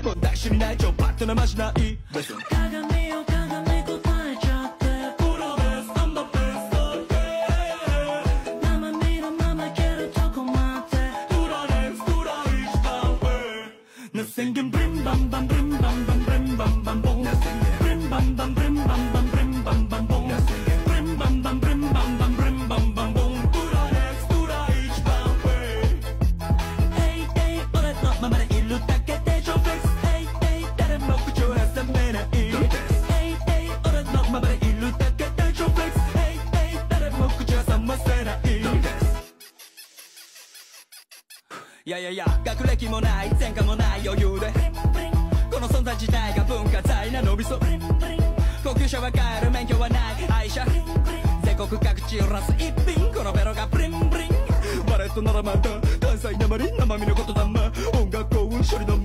ないもん抱きしめない超パッとなましない Listen 鏡を鏡答えちゃってプロですアンダーベスト生身のままいけるとこまでプラですプラ一番上 Nothing can brim bam bam bring bam bam bring bam bam boom Brim bam bam brim bam bam brim bam ませないい。やいやいや学歴もない前科もない余裕で。この存在自体が文化財なのびそ高級車は買える免許はない愛車。全国各地をらす一品。このベロがブリンブリン。バレットならまた関西なまり生身のことだま。音楽幸運処理の